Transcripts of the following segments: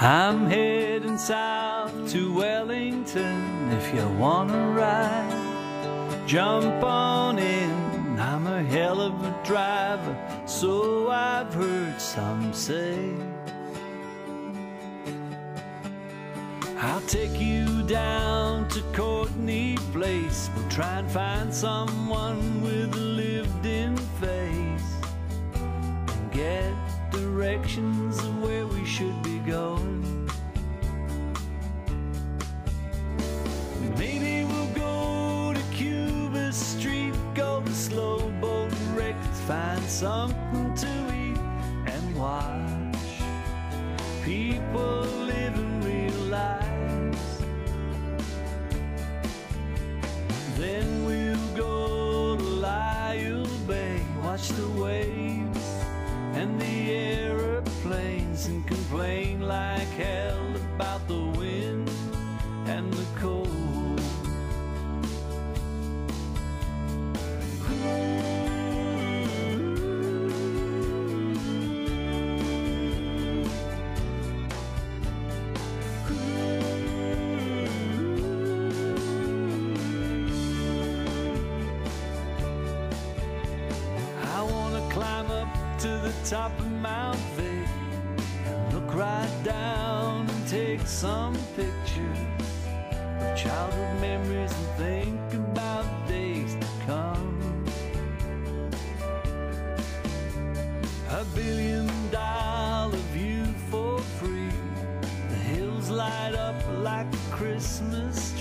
I'm heading south to Wellington if you wanna ride. Jump on in, I'm a hell of a driver, so I've heard some say. I'll take you down to Courtenay Place. We'll try and find someone with a lived find something to eat and watch people living real lives. Then we'll go to Lyall Bay, watch the waves and the aeroplanes and complain like hell about the wind and the cold. The top of Mount Vic and look right down and take some pictures of childhood memories and think about days to come. A billion dollar view for free. The hills light up like Christmas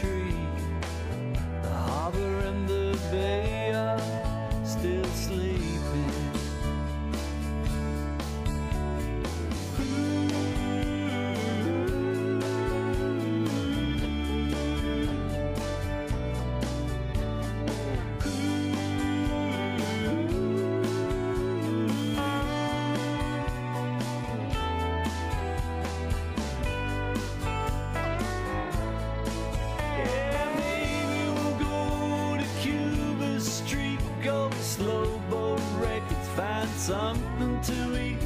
something to eat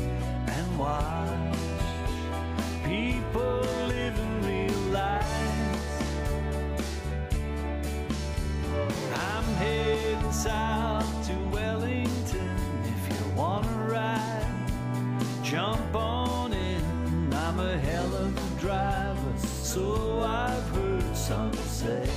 and watch. People living real lives. I'm heading south to Wellington. If you wanna ride, jump on in. I'm a hell of a driver, so I've heard some say.